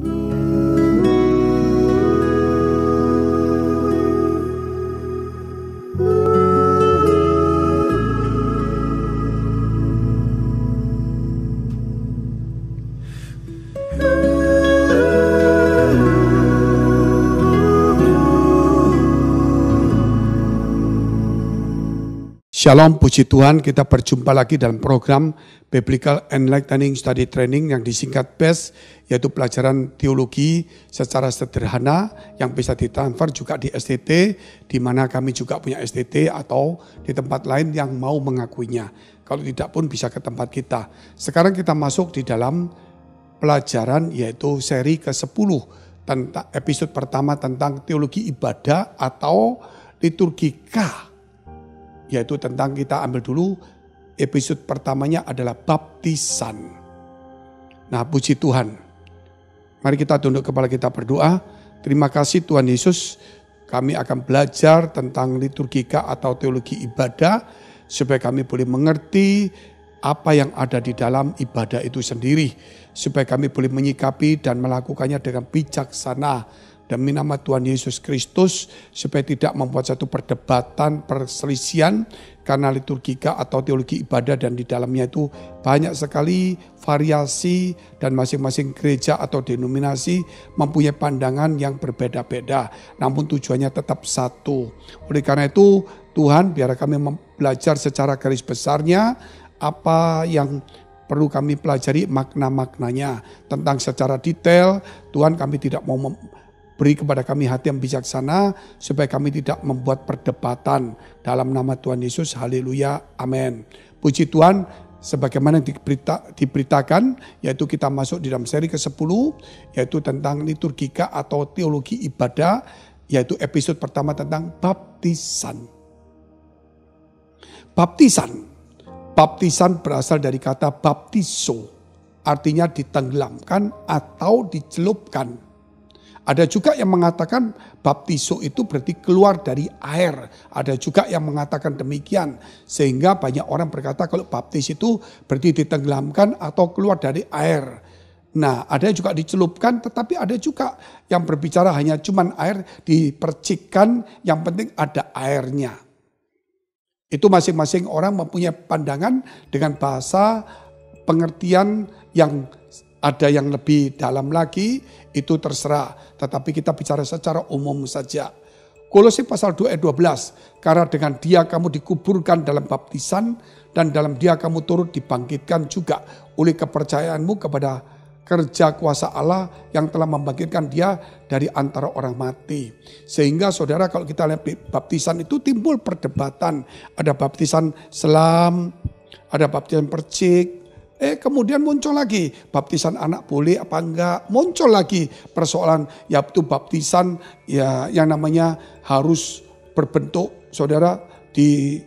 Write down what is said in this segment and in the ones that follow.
Ooh. Shalom, puji Tuhan, kita berjumpa lagi dalam program Biblical Enlightening Study Training yang disingkat BEST, yaitu pelajaran teologi secara sederhana yang bisa ditransfer juga di STT, di mana kami juga punya STT atau di tempat lain yang mau mengakuinya. Kalau tidak pun bisa ke tempat kita. Sekarang kita masuk di dalam pelajaran yaitu seri ke-10 tentang episode pertama tentang teologi ibadah atau liturgika yaitu tentang kita ambil dulu episode pertamanya adalah baptisan. Nah puji Tuhan. Mari kita tunduk kepala kita berdoa. Terima kasih Tuhan Yesus. Kami akan belajar tentang liturgika atau teologi ibadah. Supaya kami boleh mengerti apa yang ada di dalam ibadah itu sendiri. Supaya kami boleh menyikapi dan melakukannya dengan bijaksana Demi nama Tuhan Yesus Kristus supaya tidak membuat satu perdebatan, perselisihan karena liturgika atau teologi ibadah dan di dalamnya itu banyak sekali variasi dan masing-masing gereja atau denominasi mempunyai pandangan yang berbeda-beda. Namun tujuannya tetap satu. Oleh karena itu Tuhan biar kami belajar secara garis besarnya apa yang perlu kami pelajari makna-maknanya tentang secara detail Tuhan kami tidak mau Beri kepada kami hati yang bijaksana supaya kami tidak membuat perdebatan dalam nama Tuhan Yesus. Haleluya. Amin. Puji Tuhan, sebagaimana diberita, diberitakan yaitu kita masuk di dalam seri ke-10 yaitu tentang liturgika atau teologi ibadah yaitu episode pertama tentang baptisan. Baptisan. Baptisan berasal dari kata baptiso. Artinya ditenggelamkan atau dicelupkan. Ada juga yang mengatakan baptiso itu berarti keluar dari air. Ada juga yang mengatakan demikian. Sehingga banyak orang berkata kalau baptis itu berarti ditenggelamkan atau keluar dari air. Nah ada juga dicelupkan tetapi ada juga yang berbicara hanya cuman air dipercikkan yang penting ada airnya. Itu masing-masing orang mempunyai pandangan dengan bahasa pengertian yang ada yang lebih dalam lagi, itu terserah. Tetapi kita bicara secara umum saja. Kolose pasal 2 ayat 12. Karena dengan dia kamu dikuburkan dalam baptisan dan dalam dia kamu turut dibangkitkan juga oleh kepercayaanmu kepada kerja kuasa Allah yang telah membangkitkan dia dari antara orang mati. Sehingga saudara kalau kita lihat baptisan itu timbul perdebatan. Ada baptisan selam, ada baptisan percik, Eh kemudian muncul lagi baptisan anak boleh apa enggak. Muncul lagi persoalan yaitu baptisan ya yang namanya harus berbentuk saudara di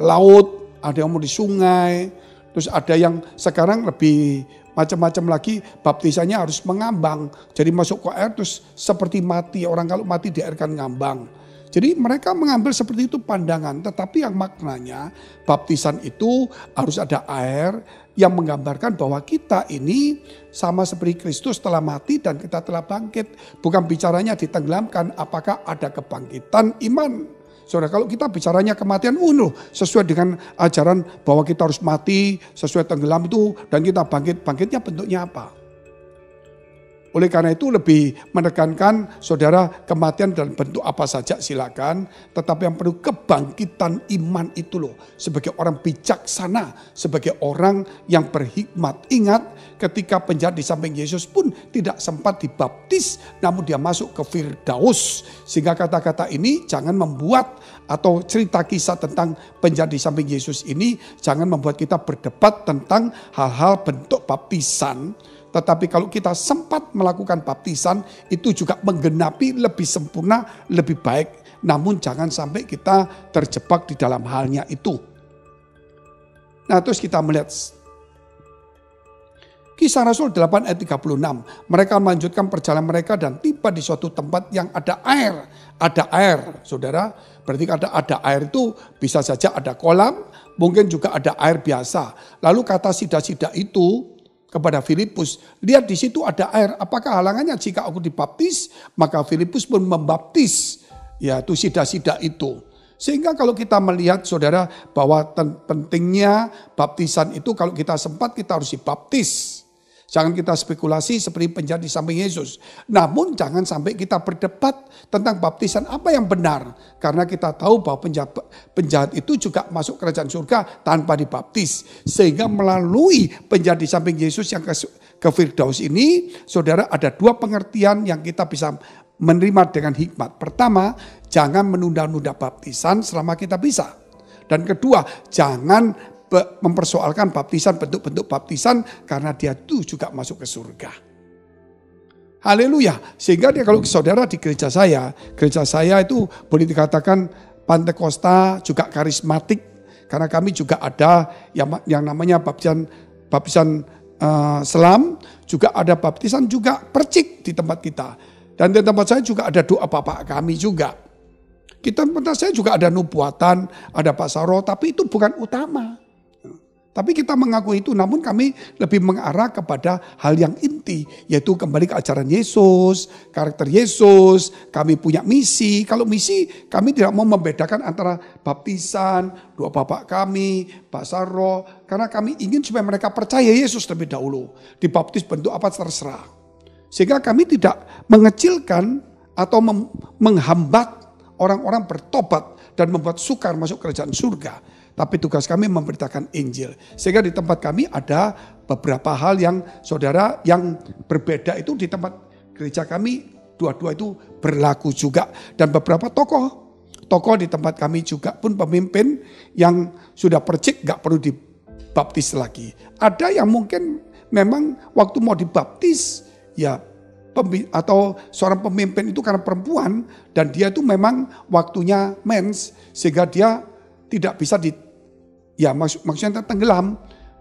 laut, ada yang mau di sungai, terus ada yang sekarang lebih macam-macam lagi baptisannya harus mengambang. Jadi masuk ke air terus seperti mati. Orang kalau mati di air kan ngambang. Jadi mereka mengambil seperti itu pandangan. Tetapi yang maknanya baptisan itu harus ada air yang menggambarkan bahwa kita ini sama seperti Kristus telah mati dan kita telah bangkit. Bukan bicaranya ditenggelamkan apakah ada kebangkitan iman. Saudara kalau kita bicaranya kematian unuh sesuai dengan ajaran bahwa kita harus mati sesuai tenggelam itu dan kita bangkit. Bangkitnya bentuknya apa? Oleh karena itu lebih menekankan saudara kematian dalam bentuk apa saja silakan. Tetapi yang perlu kebangkitan iman itu loh. Sebagai orang bijaksana, sebagai orang yang berhikmat. Ingat ketika penjahat di samping Yesus pun tidak sempat dibaptis. Namun dia masuk ke Firdaus. Sehingga kata-kata ini jangan membuat atau cerita kisah tentang penjahat di samping Yesus ini. Jangan membuat kita berdebat tentang hal-hal bentuk baptisan tetapi kalau kita sempat melakukan baptisan, itu juga menggenapi lebih sempurna, lebih baik. Namun jangan sampai kita terjebak di dalam halnya itu. Nah terus kita melihat Kisah Rasul 8 ayat 36. Mereka melanjutkan perjalanan mereka dan tiba di suatu tempat yang ada air. Ada air, saudara. Berarti ada, ada air itu bisa saja ada kolam, mungkin juga ada air biasa. Lalu kata sida-sida itu kepada Filipus, lihat di situ ada air. Apakah halangannya jika aku dibaptis? Maka Filipus pun membaptis ya itu sida-sida itu. Sehingga kalau kita melihat saudara bahwa pentingnya baptisan itu kalau kita sempat kita harus dibaptis. Jangan kita spekulasi seperti penjahat di samping Yesus. Namun jangan sampai kita berdebat tentang baptisan apa yang benar. Karena kita tahu bahwa penjahat, penjahat itu juga masuk kerajaan surga tanpa dibaptis. Sehingga melalui penjahat di samping Yesus yang ke, ke Firdaus ini, saudara ada dua pengertian yang kita bisa menerima dengan hikmat. Pertama, jangan menunda-nunda baptisan selama kita bisa. Dan kedua, jangan mempersoalkan baptisan, bentuk-bentuk baptisan karena dia tuh juga masuk ke surga. Haleluya. Sehingga dia kalau saudara di gereja saya, gereja saya itu boleh dikatakan Pantekosta juga karismatik karena kami juga ada yang yang namanya baptisan baptisan uh, selam, juga ada baptisan juga percik di tempat kita. Dan di tempat saya juga ada doa bapak kami juga. Kita tempat saya juga ada nubuatan, ada pasaro, tapi itu bukan utama. Tapi kita mengaku itu, namun kami lebih mengarah kepada hal yang inti, yaitu kembali ke ajaran Yesus, karakter Yesus, kami punya misi. Kalau misi, kami tidak mau membedakan antara baptisan, dua bapak kami, Pak Saro, karena kami ingin supaya mereka percaya Yesus terlebih dahulu. Dibaptis bentuk apa terserah. Sehingga kami tidak mengecilkan atau menghambat orang-orang bertobat dan membuat sukar masuk kerajaan surga. Tapi tugas kami memberitakan Injil. Sehingga di tempat kami ada beberapa hal yang saudara yang berbeda itu di tempat gereja kami dua-dua itu berlaku juga. Dan beberapa tokoh, tokoh di tempat kami juga pun pemimpin yang sudah percik gak perlu dibaptis lagi. Ada yang mungkin memang waktu mau dibaptis ya atau seorang pemimpin itu karena perempuan dan dia itu memang waktunya mens sehingga dia tidak bisa di ya maksud, maksudnya tenggelam,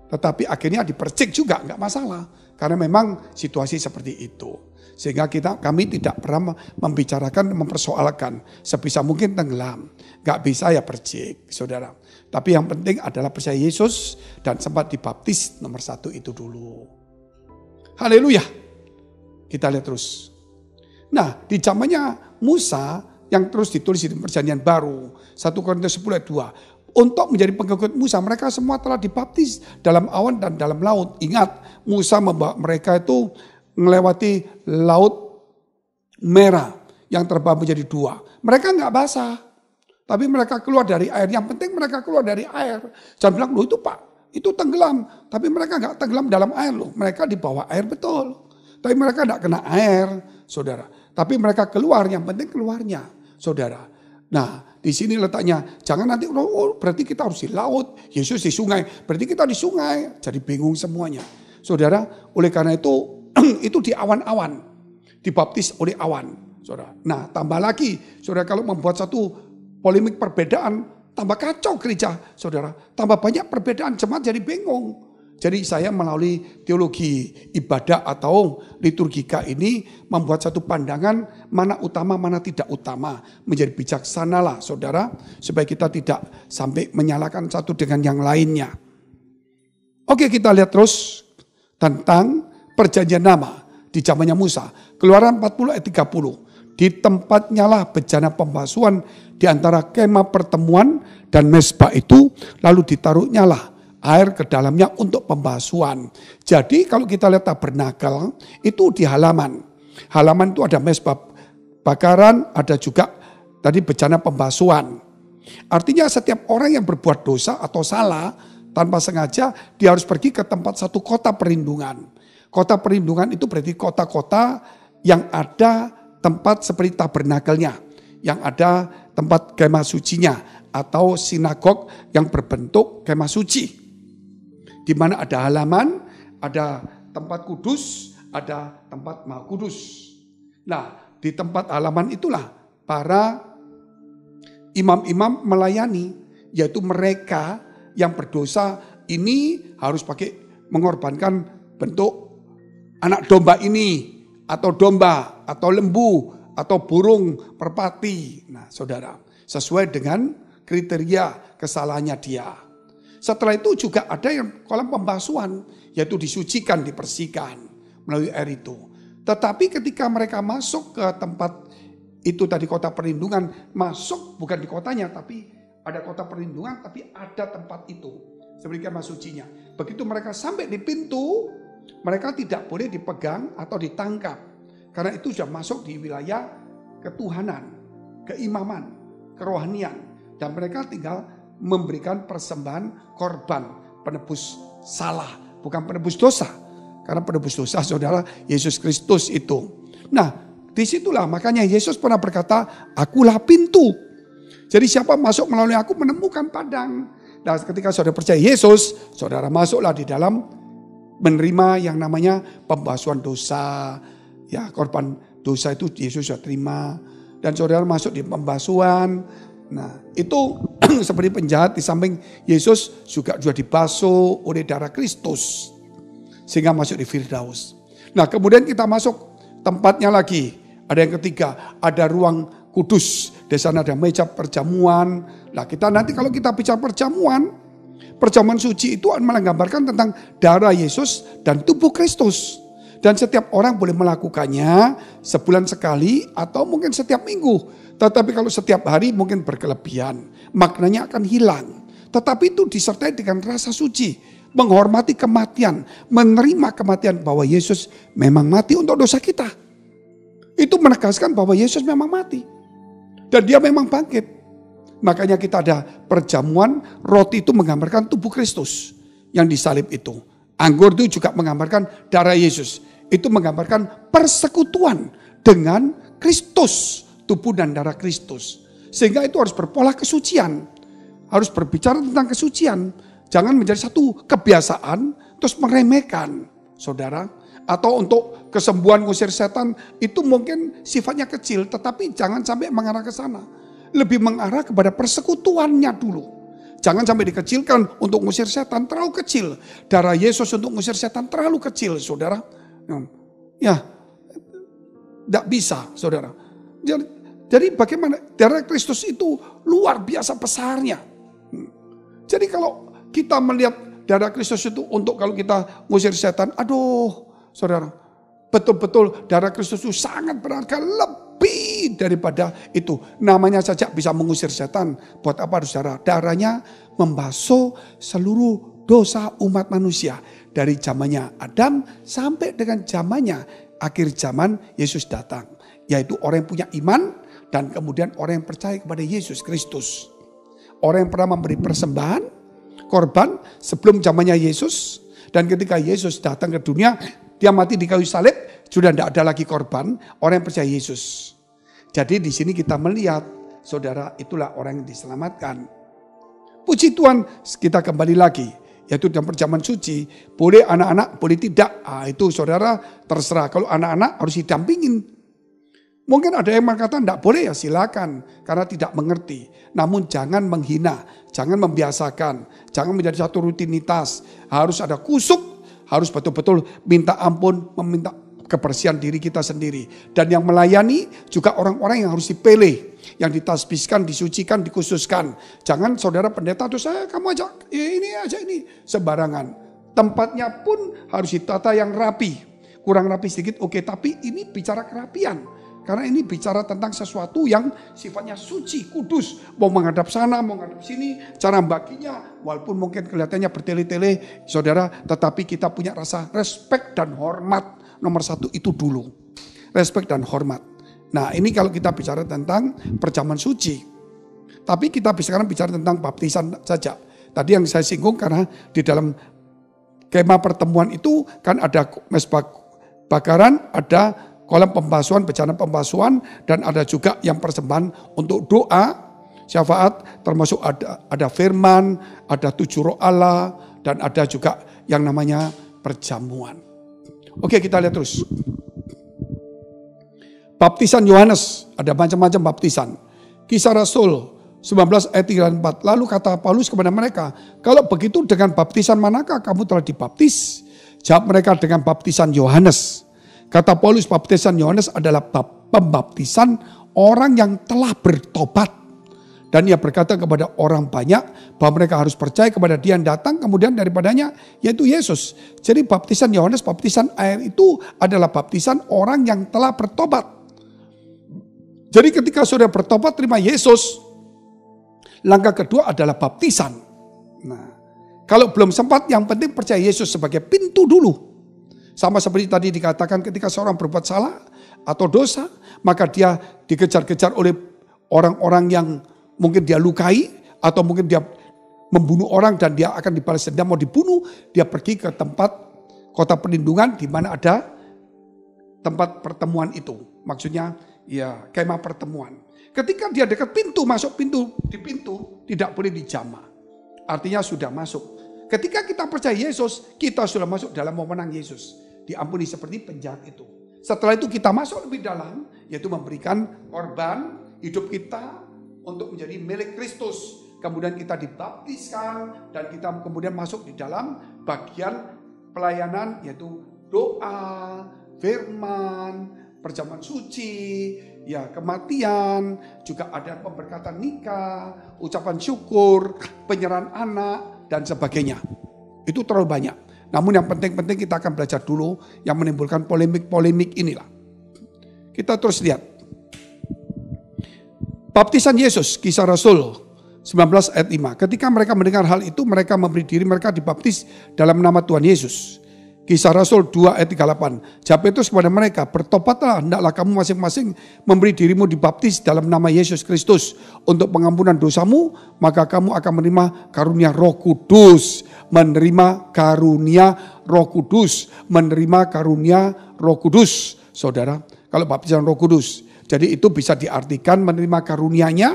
tetapi akhirnya dipercik juga nggak masalah karena memang situasi seperti itu. Sehingga kita kami tidak pernah membicarakan mempersoalkan sebisa mungkin tenggelam, nggak bisa ya percik, saudara. Tapi yang penting adalah percaya Yesus dan sempat dibaptis nomor satu itu dulu. Haleluya. Kita lihat terus. Nah, di zamannya Musa yang terus ditulis di perjanjian baru. 1 Korintus 10 ayat 2 untuk menjadi pengikut Musa. Mereka semua telah dibaptis dalam awan dan dalam laut. Ingat, Musa membawa mereka itu melewati laut merah yang terbang menjadi dua. Mereka nggak basah, tapi mereka keluar dari air. Yang penting mereka keluar dari air. Jangan bilang, loh itu pak, itu tenggelam. Tapi mereka nggak tenggelam dalam air loh. Mereka di bawah air betul. Tapi mereka nggak kena air, saudara. Tapi mereka keluar, yang penting keluarnya, saudara. Nah, di sini letaknya. Jangan nanti, oh, oh berarti kita harus di laut. Yesus di sungai. Berarti kita di sungai. Jadi bingung semuanya. Saudara, oleh karena itu, itu di awan-awan. Dibaptis oleh awan. Saudara. Nah, tambah lagi. Saudara, kalau membuat satu polemik perbedaan, tambah kacau gereja. Saudara, tambah banyak perbedaan. Jemaat jadi bingung. Jadi saya melalui teologi ibadah atau liturgika ini membuat satu pandangan mana utama, mana tidak utama. Menjadi bijaksanalah saudara, supaya kita tidak sampai menyalahkan satu dengan yang lainnya. Oke kita lihat terus tentang perjanjian nama di zamannya Musa. Keluaran 40 ayat 30. Di tempatnya lah bejana pembasuhan di antara kemah pertemuan dan mesbah itu lalu ditaruhnya lah air ke dalamnya untuk pembasuhan. Jadi kalau kita lihat tabernakel itu di halaman. Halaman itu ada mesbah bakaran, ada juga tadi bejana pembasuhan. Artinya setiap orang yang berbuat dosa atau salah tanpa sengaja dia harus pergi ke tempat satu kota perlindungan. Kota perlindungan itu berarti kota-kota yang ada tempat seperti tabernakelnya, yang ada tempat kemah sucinya atau sinagog yang berbentuk kemah suci di mana ada halaman, ada tempat kudus, ada tempat maha kudus. Nah, di tempat halaman itulah para imam-imam melayani, yaitu mereka yang berdosa ini harus pakai mengorbankan bentuk anak domba ini, atau domba, atau lembu, atau burung perpati. Nah, saudara, sesuai dengan kriteria kesalahannya dia. Setelah itu juga ada yang kolam pembasuhan, yaitu disucikan, dibersihkan melalui air itu. Tetapi ketika mereka masuk ke tempat itu tadi kota perlindungan, masuk bukan di kotanya, tapi ada kota perlindungan, tapi ada tempat itu. Sebagai sucinya. Begitu mereka sampai di pintu, mereka tidak boleh dipegang atau ditangkap. Karena itu sudah masuk di wilayah ketuhanan, keimaman, kerohanian. Dan mereka tinggal memberikan persembahan korban penebus salah, bukan penebus dosa. Karena penebus dosa saudara Yesus Kristus itu. Nah di situlah makanya Yesus pernah berkata, akulah pintu. Jadi siapa masuk melalui aku menemukan padang. Nah ketika saudara percaya Yesus, saudara masuklah di dalam menerima yang namanya pembasuhan dosa. Ya korban dosa itu Yesus sudah terima. Dan saudara masuk di pembasuhan, Nah itu seperti penjahat di samping Yesus juga sudah dibasuh oleh darah Kristus. Sehingga masuk di Firdaus. Nah kemudian kita masuk tempatnya lagi. Ada yang ketiga, ada ruang kudus. Di sana ada meja perjamuan. Nah kita nanti kalau kita bicara perjamuan, perjamuan suci itu menggambarkan tentang darah Yesus dan tubuh Kristus. Dan setiap orang boleh melakukannya sebulan sekali atau mungkin setiap minggu. Tetapi kalau setiap hari mungkin berkelebihan, maknanya akan hilang. Tetapi itu disertai dengan rasa suci, menghormati kematian, menerima kematian bahwa Yesus memang mati untuk dosa kita. Itu menegaskan bahwa Yesus memang mati. Dan dia memang bangkit. Makanya kita ada perjamuan, roti itu menggambarkan tubuh Kristus yang disalib itu. Anggur itu juga menggambarkan darah Yesus. Itu menggambarkan persekutuan dengan Kristus tubuh dan darah Kristus. Sehingga itu harus berpola kesucian. Harus berbicara tentang kesucian. Jangan menjadi satu kebiasaan terus meremehkan saudara. Atau untuk kesembuhan ngusir setan itu mungkin sifatnya kecil tetapi jangan sampai mengarah ke sana. Lebih mengarah kepada persekutuannya dulu. Jangan sampai dikecilkan untuk ngusir setan terlalu kecil. Darah Yesus untuk ngusir setan terlalu kecil saudara. Ya, tidak bisa saudara. Bagaimana darah Kristus itu luar biasa besarnya. Jadi kalau kita melihat darah Kristus itu untuk kalau kita ngusir setan, aduh saudara, betul-betul darah Kristus itu sangat berharga lebih daripada itu. Namanya saja bisa mengusir setan. Buat apa saudara? Darahnya membasuh seluruh dosa umat manusia. Dari zamannya Adam sampai dengan zamannya akhir zaman Yesus datang. Yaitu orang yang punya iman, dan kemudian orang yang percaya kepada Yesus Kristus. Orang yang pernah memberi persembahan, korban sebelum zamannya Yesus. Dan ketika Yesus datang ke dunia, dia mati di kayu salib, sudah tidak ada lagi korban, orang yang percaya Yesus. Jadi di sini kita melihat, saudara itulah orang yang diselamatkan. Puji Tuhan, kita kembali lagi yaitu dalam perjamuan suci, boleh anak-anak, boleh tidak. Ah, itu saudara terserah. Kalau anak-anak harus didampingin. Mungkin ada yang mengatakan tidak boleh ya silakan karena tidak mengerti. Namun jangan menghina, jangan membiasakan, jangan menjadi satu rutinitas. Harus ada kusuk, harus betul-betul minta ampun, meminta kebersihan diri kita sendiri. Dan yang melayani juga orang-orang yang harus dipilih. Yang ditasbiskan, disucikan, dikhususkan. Jangan saudara pendeta tuh saya kamu ajak ini aja ini sembarangan. Tempatnya pun harus ditata yang rapi. Kurang rapi sedikit oke tapi ini bicara kerapian karena ini bicara tentang sesuatu yang sifatnya suci, kudus. Mau menghadap sana, mau menghadap sini, cara baginya. Walaupun mungkin kelihatannya bertele-tele, saudara, tetapi kita punya rasa respect dan hormat. Nomor satu itu dulu. Respect dan hormat. Nah ini kalau kita bicara tentang perjamuan suci. Tapi kita sekarang bicara tentang baptisan saja. Tadi yang saya singgung karena di dalam kemah pertemuan itu kan ada mesbah bakaran, ada kolam pembasuhan, bencana pembasuhan, dan ada juga yang persembahan untuk doa, syafaat, termasuk ada, ada firman, ada tujuh roh Allah, dan ada juga yang namanya perjamuan. Oke kita lihat terus. Baptisan Yohanes, ada macam-macam baptisan. Kisah Rasul 19 ayat 3 dan 4. Lalu kata Paulus kepada mereka, kalau begitu dengan baptisan manakah kamu telah dibaptis? Jawab mereka dengan baptisan Yohanes. Kata Paulus baptisan Yohanes adalah pembaptisan orang yang telah bertobat Dan ia berkata kepada orang banyak bahwa mereka harus percaya kepada dia yang datang kemudian daripadanya yaitu Yesus. Jadi baptisan Yohanes, baptisan air itu adalah baptisan orang yang telah bertobat. Jadi ketika sudah bertobat terima Yesus, langkah kedua adalah baptisan. Nah, kalau belum sempat yang penting percaya Yesus sebagai pintu dulu. Sama seperti tadi dikatakan ketika seorang berbuat salah atau dosa, maka dia dikejar-kejar oleh orang-orang yang mungkin dia lukai atau mungkin dia membunuh orang dan dia akan dibalas dendam mau dibunuh, dia pergi ke tempat kota perlindungan di mana ada tempat pertemuan itu. Maksudnya ya kemah pertemuan. Ketika dia dekat pintu, masuk pintu di pintu tidak boleh dijama. Artinya sudah masuk. Ketika kita percaya Yesus, kita sudah masuk dalam memenang Yesus. Diampuni seperti penjahat itu. Setelah itu kita masuk lebih dalam, yaitu memberikan korban hidup kita untuk menjadi milik Kristus. Kemudian kita dibaptiskan dan kita kemudian masuk di dalam bagian pelayanan yaitu doa, firman, perjamuan suci, ya kematian, juga ada pemberkatan nikah, ucapan syukur, penyerahan anak dan sebagainya. Itu terlalu banyak. Namun yang penting-penting kita akan belajar dulu yang menimbulkan polemik-polemik inilah. Kita terus lihat. Baptisan Yesus, kisah Rasul 19 ayat 5. Ketika mereka mendengar hal itu, mereka memberi diri mereka dibaptis dalam nama Tuhan Yesus. Kisah Rasul 2 ayat 38. Jawab Petrus kepada mereka, bertobatlah, hendaklah kamu masing-masing memberi dirimu dibaptis dalam nama Yesus Kristus untuk pengampunan dosamu, maka kamu akan menerima karunia roh kudus. Menerima karunia roh kudus. Menerima karunia roh kudus. Saudara, kalau baptisan roh kudus, jadi itu bisa diartikan menerima karunia-Nya,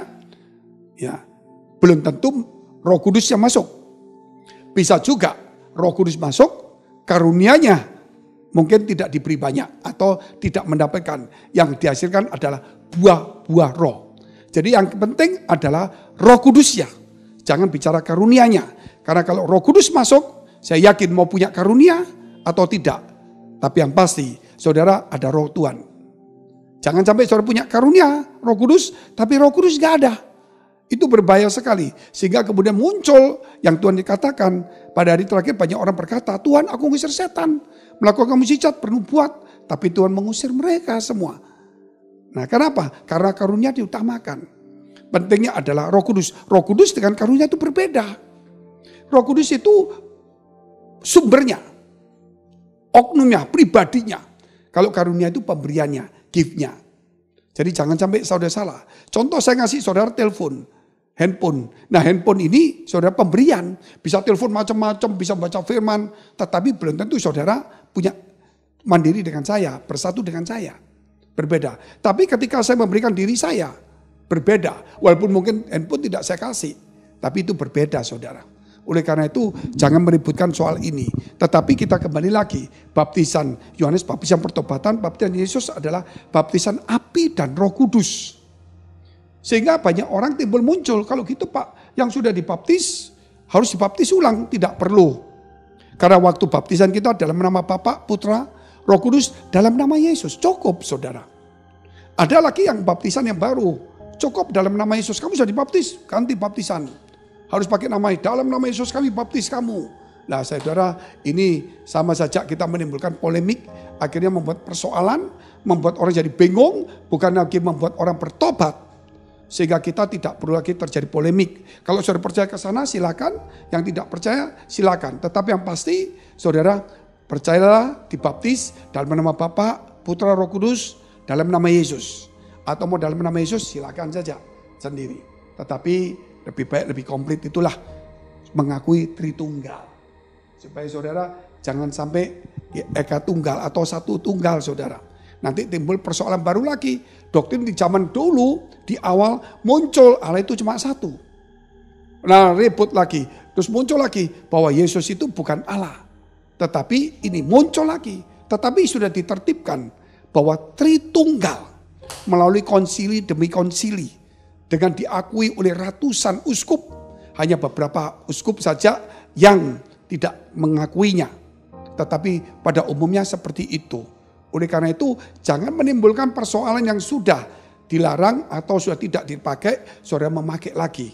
ya belum tentu Roh Kudus yang masuk. Bisa juga Roh Kudus masuk, karunia-Nya mungkin tidak diberi banyak atau tidak mendapatkan. Yang dihasilkan adalah buah-buah roh. Jadi yang penting adalah Roh Kudus ya. Jangan bicara karunia-Nya. Karena kalau Roh Kudus masuk, saya yakin mau punya karunia atau tidak. Tapi yang pasti, saudara ada Roh Tuhan Jangan sampai saudara punya karunia roh kudus, tapi roh kudus gak ada. Itu berbahaya sekali. Sehingga kemudian muncul yang Tuhan dikatakan. Pada hari terakhir banyak orang berkata, Tuhan aku ngusir setan. Melakukan mujizat, perlu buat. Tapi Tuhan mengusir mereka semua. Nah kenapa? Karena karunia diutamakan. Pentingnya adalah roh kudus. Roh kudus dengan karunia itu berbeda. Roh kudus itu sumbernya. Oknumnya, pribadinya. Kalau karunia itu pemberiannya gift-nya. Jadi jangan sampai saudara salah. Contoh saya ngasih saudara telepon, handphone. Nah handphone ini saudara pemberian. Bisa telepon macam-macam, bisa baca firman. Tetapi belum tentu saudara punya mandiri dengan saya, bersatu dengan saya. Berbeda. Tapi ketika saya memberikan diri saya, berbeda. Walaupun mungkin handphone tidak saya kasih. Tapi itu berbeda saudara. Oleh karena itu jangan meributkan soal ini. Tetapi kita kembali lagi. Baptisan Yohanes, baptisan pertobatan, baptisan Yesus adalah baptisan api dan roh kudus. Sehingga banyak orang timbul muncul. Kalau gitu Pak, yang sudah dibaptis harus dibaptis ulang. Tidak perlu. Karena waktu baptisan kita dalam nama Bapa, Putra, Roh Kudus dalam nama Yesus. Cukup saudara. Ada lagi yang baptisan yang baru. Cukup dalam nama Yesus. Kamu sudah dibaptis, ganti baptisan harus pakai nama dalam nama Yesus kami baptis kamu. Nah saudara ini sama saja kita menimbulkan polemik, akhirnya membuat persoalan, membuat orang jadi bingung, bukan lagi membuat orang bertobat. Sehingga kita tidak perlu lagi terjadi polemik. Kalau saudara percaya ke sana silakan, yang tidak percaya silakan. Tetapi yang pasti saudara percayalah dibaptis dalam nama Bapa, Putra, Roh Kudus, dalam nama Yesus. Atau mau dalam nama Yesus silakan saja sendiri. Tetapi lebih baik, lebih komplit itulah mengakui Tritunggal. Supaya saudara jangan sampai eka tunggal atau satu tunggal saudara. Nanti timbul persoalan baru lagi. Doktrin di zaman dulu, di awal muncul Allah itu cuma satu. Nah ribut lagi. Terus muncul lagi bahwa Yesus itu bukan Allah. Tetapi ini muncul lagi. Tetapi sudah ditertibkan bahwa Tritunggal melalui konsili demi konsili dengan diakui oleh ratusan uskup. Hanya beberapa uskup saja yang tidak mengakuinya. Tetapi pada umumnya seperti itu. Oleh karena itu jangan menimbulkan persoalan yang sudah dilarang atau sudah tidak dipakai, saudara memakai lagi.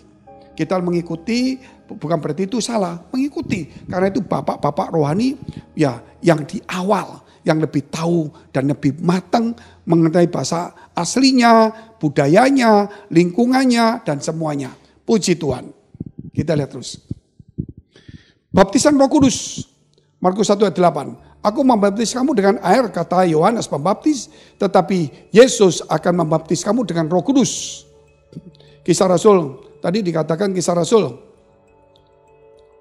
Kita mengikuti bukan berarti itu salah, mengikuti karena itu bapak-bapak rohani ya yang di awal yang lebih tahu dan lebih matang mengenai bahasa aslinya, budayanya, lingkungannya dan semuanya. Puji Tuhan. Kita lihat terus. Baptisan Roh Kudus. Markus 1 ayat 8. Aku membaptis kamu dengan air, kata Yohanes pembaptis, tetapi Yesus akan membaptis kamu dengan roh kudus. Kisah Rasul, tadi dikatakan kisah Rasul,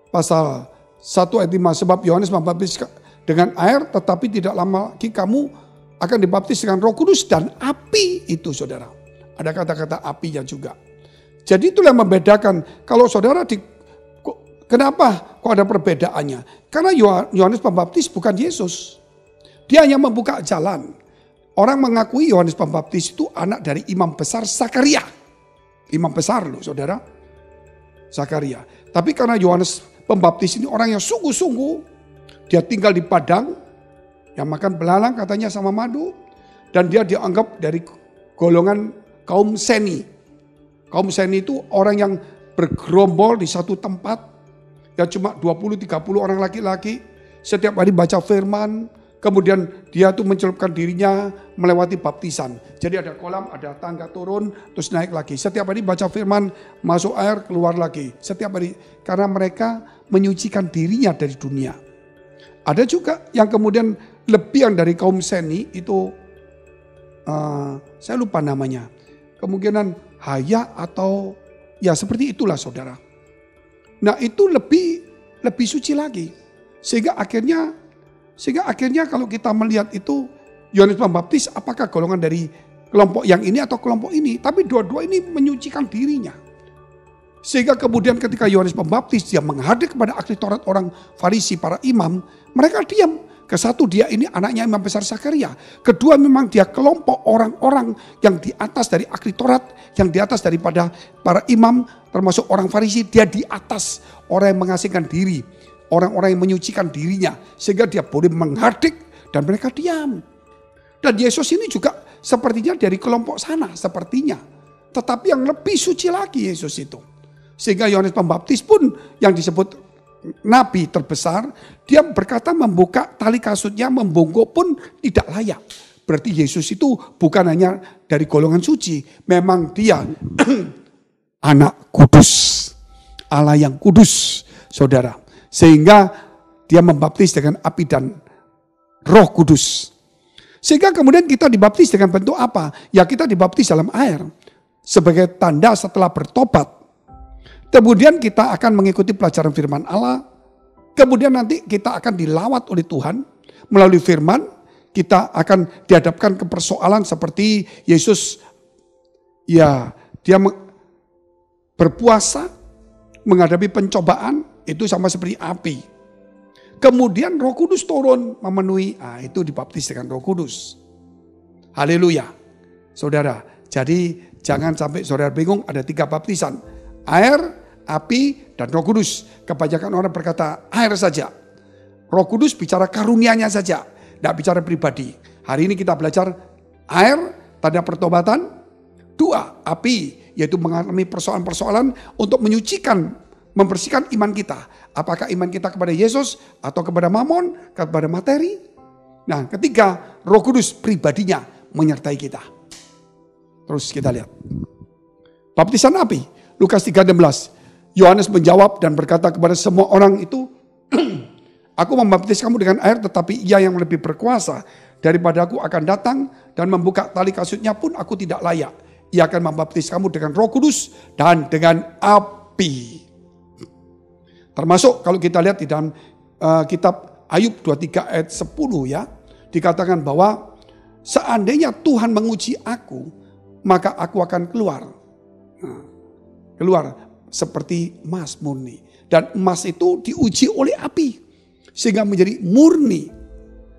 pasal 1 ayat 5, sebab Yohanes membaptis dengan air, tetapi tidak lama lagi kamu akan dibaptis dengan roh kudus dan api itu saudara. Ada kata-kata apinya juga. Jadi itulah yang membedakan, kalau saudara di Kenapa kok ada perbedaannya? Karena Yohanes Pembaptis bukan Yesus. Dia hanya membuka jalan. Orang mengakui Yohanes Pembaptis itu anak dari imam besar Sakaria. Imam besar loh saudara. Sakaria. Tapi karena Yohanes Pembaptis ini orang yang sungguh-sungguh. Dia tinggal di padang. Yang makan belalang katanya sama madu. Dan dia dianggap dari golongan kaum seni. Kaum seni itu orang yang bergerombol di satu tempat ya cuma 20-30 orang laki-laki. Setiap hari baca firman, kemudian dia tuh mencelupkan dirinya melewati baptisan. Jadi ada kolam, ada tangga turun, terus naik lagi. Setiap hari baca firman, masuk air, keluar lagi. Setiap hari, karena mereka menyucikan dirinya dari dunia. Ada juga yang kemudian lebih yang dari kaum seni itu, uh, saya lupa namanya. Kemungkinan haya atau ya seperti itulah saudara. Nah itu lebih lebih suci lagi. Sehingga akhirnya sehingga akhirnya kalau kita melihat itu Yohanes Pembaptis apakah golongan dari kelompok yang ini atau kelompok ini. Tapi dua-dua ini menyucikan dirinya. Sehingga kemudian ketika Yohanes Pembaptis dia menghadap kepada akhlitorat orang Farisi, para imam, mereka diam. Ke satu dia ini anaknya Imam Besar Sakaria. Kedua memang dia kelompok orang-orang yang di atas dari akhlitorat, yang di atas daripada para imam, termasuk orang Farisi, dia di atas orang yang mengasingkan diri, orang-orang yang menyucikan dirinya, sehingga dia boleh menghadik dan mereka diam. Dan Yesus ini juga sepertinya dari kelompok sana, sepertinya. Tetapi yang lebih suci lagi Yesus itu. Sehingga Yohanes Pembaptis pun yang disebut nabi terbesar, dia berkata membuka tali kasutnya, membongkok pun tidak layak. Berarti Yesus itu bukan hanya dari golongan suci, memang dia anak kudus. Allah yang kudus, saudara. Sehingga dia membaptis dengan api dan roh kudus. Sehingga kemudian kita dibaptis dengan bentuk apa? Ya kita dibaptis dalam air. Sebagai tanda setelah bertobat Kemudian kita akan mengikuti pelajaran firman Allah. Kemudian nanti kita akan dilawat oleh Tuhan melalui firman. Kita akan dihadapkan ke persoalan seperti Yesus ya dia berpuasa menghadapi pencobaan itu sama seperti api. Kemudian Roh Kudus turun memenuhi, ah itu dibaptis dengan Roh Kudus. Haleluya. Saudara, jadi jangan sampai saudara bingung ada tiga baptisan air, api, dan roh kudus. Kebanyakan orang berkata air saja. Roh kudus bicara karunianya saja, tidak bicara pribadi. Hari ini kita belajar air, tanda pertobatan. Dua, api, yaitu mengalami persoalan-persoalan untuk menyucikan, membersihkan iman kita. Apakah iman kita kepada Yesus atau kepada Mamon, kepada materi? Nah ketiga, roh kudus pribadinya menyertai kita. Terus kita lihat. Baptisan api, Lukas 3:16. Yohanes menjawab dan berkata kepada semua orang itu, Aku membaptis kamu dengan air tetapi ia yang lebih berkuasa daripada aku akan datang dan membuka tali kasutnya pun aku tidak layak. Ia akan membaptis kamu dengan roh kudus dan dengan api. Termasuk kalau kita lihat di dalam uh, kitab Ayub 23 ayat 10 ya. Dikatakan bahwa seandainya Tuhan menguji aku maka aku akan keluar. Nah, keluar seperti emas murni. Dan emas itu diuji oleh api. Sehingga menjadi murni.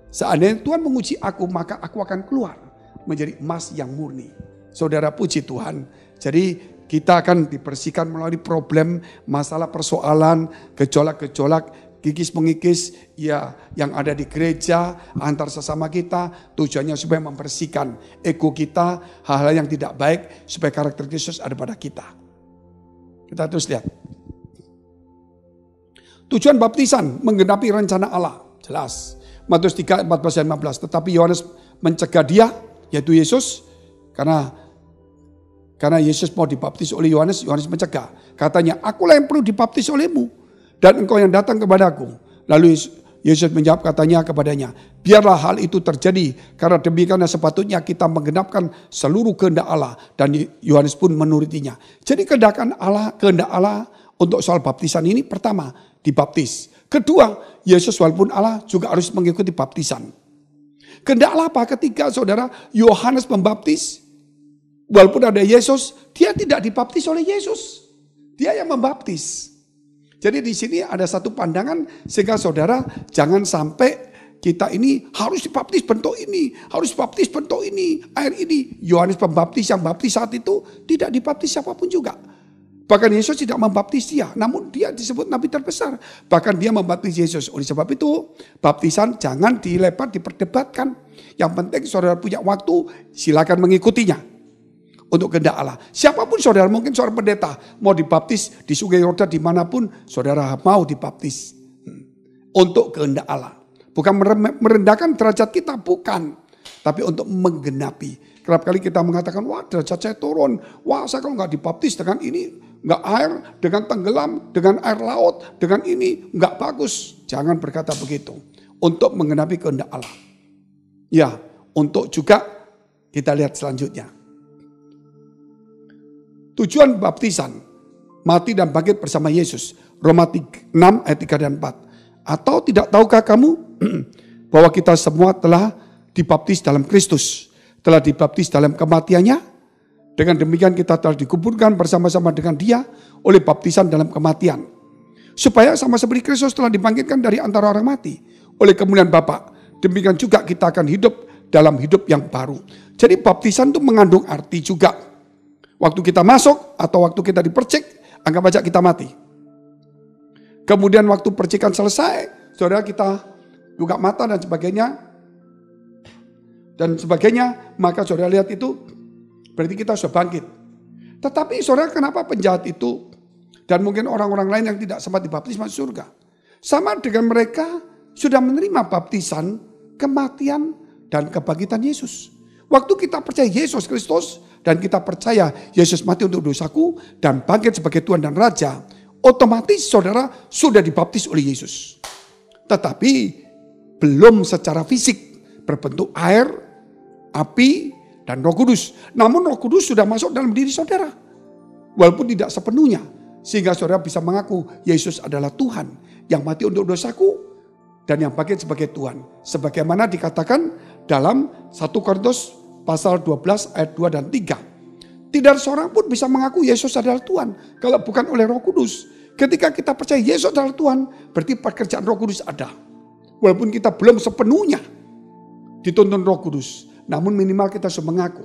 Seandainya Tuhan menguji aku maka aku akan keluar. Menjadi emas yang murni. Saudara puji Tuhan. Jadi kita akan dibersihkan melalui problem, masalah persoalan, gejolak-gejolak kikis mengikis ya yang ada di gereja antar sesama kita tujuannya supaya membersihkan ego kita hal-hal yang tidak baik supaya karakter Kristus ada pada kita. Kita terus lihat. Tujuan baptisan menggenapi rencana Allah. Jelas. Matius 3, 14, 15. Tetapi Yohanes mencegah dia, yaitu Yesus, karena karena Yesus mau dibaptis oleh Yohanes, Yohanes mencegah. Katanya, akulah yang perlu dibaptis olehmu dan engkau yang datang kepadaku. Lalu menjawab katanya kepadanya, biarlah hal itu terjadi karena demikianlah sepatutnya kita menggenapkan seluruh kehendak Allah dan Yohanes pun menurutinya. Jadi kehendak Allah, kehendak Allah untuk soal baptisan ini pertama dibaptis. Kedua, Yesus walaupun Allah juga harus mengikuti baptisan. Kehendak Allah apa? Ketika saudara Yohanes membaptis, walaupun ada Yesus, dia tidak dibaptis oleh Yesus. Dia yang membaptis. Jadi di sini ada satu pandangan sehingga saudara jangan sampai kita ini harus dibaptis bentuk ini, harus dibaptis bentuk ini, air ini. Yohanes pembaptis yang baptis saat itu tidak dibaptis siapa pun juga. Bahkan Yesus tidak membaptis dia, namun dia disebut nabi terbesar. Bahkan dia membaptis Yesus. Oleh sebab itu, baptisan jangan dilepas, diperdebatkan. Yang penting saudara punya waktu, silakan mengikutinya untuk kehendak Allah. Siapa pun saudara, mungkin seorang pendeta mau dibaptis di Sungai Yordan di mana pun, saudara mau dibaptis hmm. untuk kehendak Allah. Bukan merendahkan derajat kita, bukan. Tapi untuk menggenapi. Kerap kali kita mengatakan, wah derajat saya turun. Wah saya kalau nggak dibaptis dengan ini, nggak air, dengan tenggelam, dengan air laut, dengan ini, nggak bagus. Jangan berkata begitu. Untuk menggenapi kehendak Allah. Ya, untuk juga kita lihat selanjutnya Tujuan baptisan, mati dan bangkit bersama Yesus. Roma 6 ayat 3 dan 4. Atau tidak tahukah kamu bahwa kita semua telah dibaptis dalam Kristus, telah dibaptis dalam kematiannya? Dengan demikian kita telah dikuburkan bersama-sama dengan dia oleh baptisan dalam kematian. Supaya sama seperti Kristus telah dibangkitkan dari antara orang mati oleh kemuliaan Bapa. Demikian juga kita akan hidup dalam hidup yang baru. Jadi baptisan itu mengandung arti juga Waktu kita masuk atau waktu kita dipercik, anggap aja kita mati. Kemudian waktu percikan selesai, saudara kita buka mata dan sebagainya. Dan sebagainya, maka saudara lihat itu berarti kita sudah bangkit. Tetapi saudara kenapa penjahat itu dan mungkin orang-orang lain yang tidak sempat dibaptis masuk surga. Sama dengan mereka sudah menerima baptisan, kematian, dan kebangkitan Yesus. Waktu kita percaya Yesus Kristus, dan kita percaya Yesus mati untuk dosaku dan bangkit sebagai Tuhan dan Raja, otomatis saudara sudah dibaptis oleh Yesus. Tetapi belum secara fisik berbentuk air, api, dan roh kudus. Namun roh kudus sudah masuk dalam diri saudara. Walaupun tidak sepenuhnya. Sehingga saudara bisa mengaku Yesus adalah Tuhan yang mati untuk dosaku dan yang bangkit sebagai Tuhan. Sebagaimana dikatakan dalam 1 Korintus pasal 12 ayat 2 dan 3. Tidak seorang pun bisa mengaku Yesus adalah Tuhan kalau bukan oleh Roh Kudus. Ketika kita percaya Yesus adalah Tuhan, berarti pekerjaan Roh Kudus ada. Walaupun kita belum sepenuhnya dituntun Roh Kudus, namun minimal kita sudah mengaku.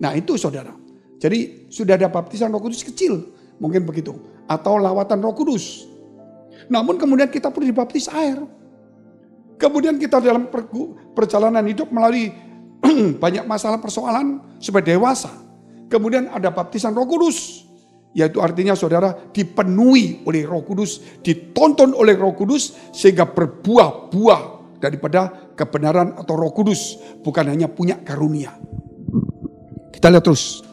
Nah, itu Saudara. Jadi sudah ada baptisan Roh Kudus kecil, mungkin begitu, atau lawatan Roh Kudus. Namun kemudian kita perlu dibaptis air. Kemudian kita dalam perjalanan hidup melalui banyak masalah persoalan supaya dewasa. Kemudian ada baptisan roh kudus. Yaitu artinya saudara dipenuhi oleh roh kudus, ditonton oleh roh kudus sehingga berbuah-buah daripada kebenaran atau roh kudus. Bukan hanya punya karunia. Kita lihat terus.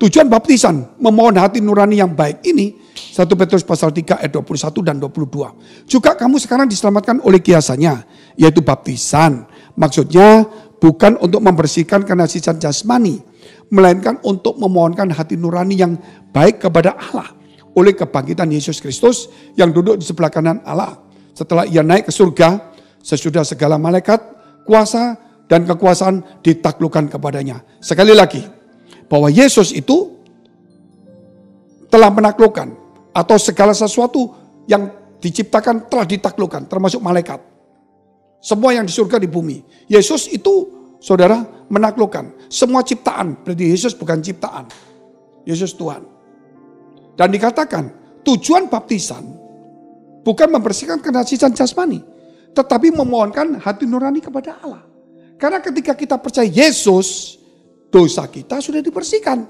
Tujuan baptisan memohon hati nurani yang baik ini 1 Petrus pasal 3 ayat 21 dan 22. Juga kamu sekarang diselamatkan oleh kiasannya yaitu baptisan Maksudnya bukan untuk membersihkan kenasisan jasmani, melainkan untuk memohonkan hati nurani yang baik kepada Allah oleh kebangkitan Yesus Kristus yang duduk di sebelah kanan Allah. Setelah ia naik ke surga, sesudah segala malaikat, kuasa, dan kekuasaan ditaklukkan kepadanya. Sekali lagi, bahwa Yesus itu telah menaklukkan atau segala sesuatu yang diciptakan telah ditaklukkan, termasuk malaikat. Semua yang di surga di bumi. Yesus itu saudara menaklukkan. Semua ciptaan. Berarti Yesus bukan ciptaan. Yesus Tuhan. Dan dikatakan tujuan baptisan Bukan membersihkan kenasisan jasmani. Tetapi memohonkan hati nurani kepada Allah. Karena ketika kita percaya Yesus, dosa kita sudah dibersihkan.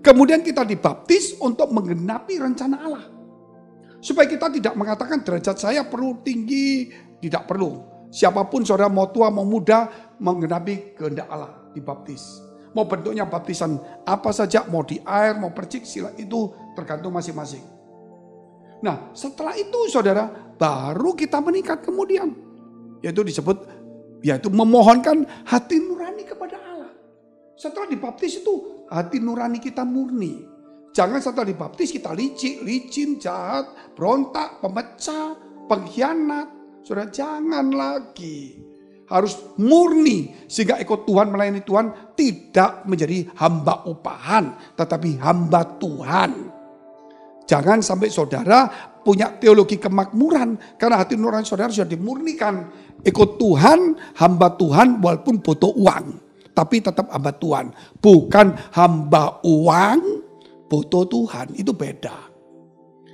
Kemudian kita dibaptis untuk menggenapi rencana Allah. Supaya kita tidak mengatakan derajat saya perlu tinggi, tidak perlu. Siapa pun saudara mau tua mau muda menggenapi kehendak Allah dibaptis. Mau bentuknya baptisan apa saja, mau di air, mau percik, sila itu tergantung masing-masing. Nah setelah itu saudara baru kita meningkat kemudian. Yaitu disebut yaitu memohonkan hati nurani kepada Allah. Setelah dibaptis itu hati nurani kita murni. Jangan setelah dibaptis kita licik, licin, jahat, berontak, pemecah, pengkhianat. Sudah jangan lagi. Harus murni sehingga ikut Tuhan melayani Tuhan tidak menjadi hamba upahan tetapi hamba Tuhan. Jangan sampai saudara punya teologi kemakmuran karena hati nurani saudara sudah dimurnikan ikut Tuhan, hamba Tuhan walaupun butuh uang. Tapi tetap hamba Tuhan. Bukan hamba uang, butuh Tuhan. Itu beda.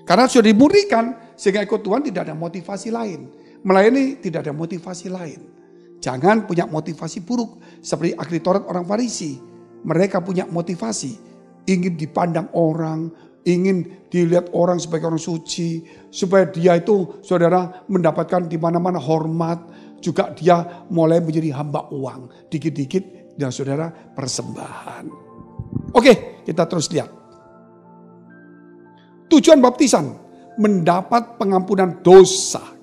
Karena sudah dimurnikan sehingga ikut Tuhan tidak ada motivasi lain. Melayani tidak ada motivasi lain. Jangan punya motivasi buruk seperti Taurat orang Farisi. Mereka punya motivasi ingin dipandang orang, ingin dilihat orang sebagai orang suci, supaya dia itu saudara mendapatkan di mana-mana hormat, juga dia mulai menjadi hamba uang. Dikit-dikit dan saudara persembahan. Oke, kita terus lihat. Tujuan baptisan mendapat pengampunan dosa.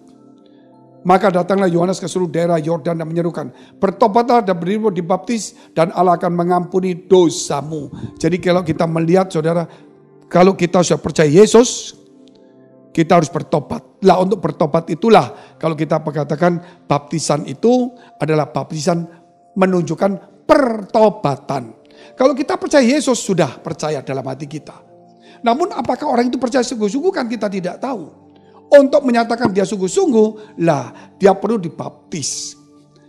Maka datanglah Yohanes ke seluruh daerah Yordan dan menyerukan, bertobatlah dan beribu dibaptis dan Allah akan mengampuni dosamu. Jadi kalau kita melihat saudara, kalau kita sudah percaya Yesus, kita harus bertobat. Lah untuk bertobat itulah kalau kita mengatakan baptisan itu adalah baptisan menunjukkan pertobatan. Kalau kita percaya Yesus sudah percaya dalam hati kita. Namun apakah orang itu percaya sungguh-sungguh kan kita tidak tahu. Untuk menyatakan dia sungguh-sungguh lah dia perlu dibaptis.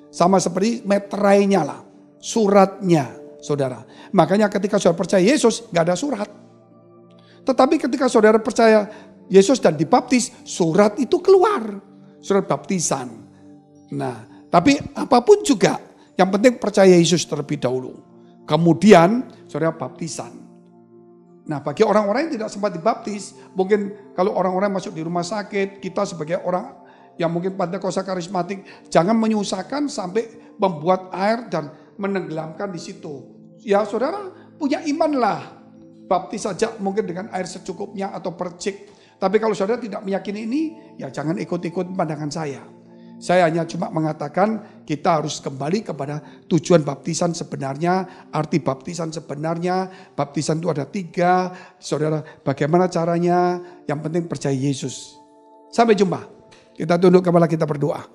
Sama seperti meterainya lah. Suratnya saudara. Makanya ketika saudara percaya Yesus gak ada surat. Tetapi ketika saudara percaya Yesus dan dibaptis, surat itu keluar. Surat baptisan. Nah, tapi apa pun juga, yang penting percaya Yesus terlebih dahulu. Kemudian, saudara baptisan. Nah, bagi orang-orang yang tidak sempat dibaptis, mungkin kalau orang-orang masuk di rumah sakit, kita sebagai orang yang mungkin pada kosa karismatik, jangan menyusahkan sampai membuat air dan menenggelamkan di situ. Ya saudara punya iman lah. Baptis saja mungkin dengan air secukupnya atau percik tapi kalau saudara tidak meyakini ini, ya jangan ikut-ikut pandangan saya. Saya hanya cuma mengatakan kita harus kembali kepada tujuan baptisan sebenarnya, arti baptisan sebenarnya. Baptisan itu ada tiga, saudara bagaimana caranya, yang penting percaya Yesus. Sampai jumpa, kita tunduk kepala kita berdoa.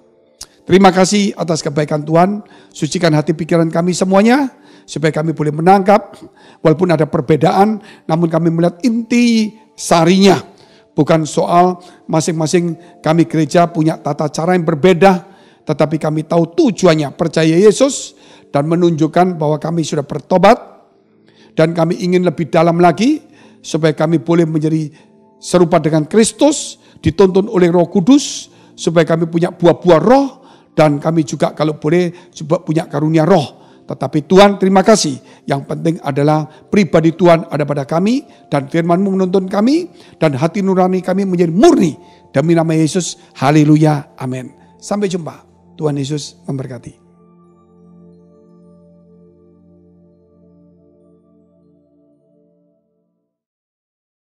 Terima kasih atas kebaikan Tuhan, sucikan hati pikiran kami semuanya, supaya kami boleh menangkap, walaupun ada perbedaan, namun kami melihat inti sarinya Bukan soal masing-masing kami gereja punya tata cara yang berbeda, tetapi kami tahu tujuannya. Percaya Yesus dan menunjukkan bahwa kami sudah bertobat dan kami ingin lebih dalam lagi supaya kami boleh menjadi serupa dengan Kristus, dituntun oleh Roh Kudus supaya kami punya buah-buah roh dan kami juga kalau boleh punya karunia roh tetapi Tuhan terima kasih. Yang penting adalah pribadi Tuhan ada pada kami. Dan firmanmu menuntun kami. Dan hati nurani kami menjadi murni. Demi nama Yesus. Haleluya. Amin. Sampai jumpa. Tuhan Yesus memberkati.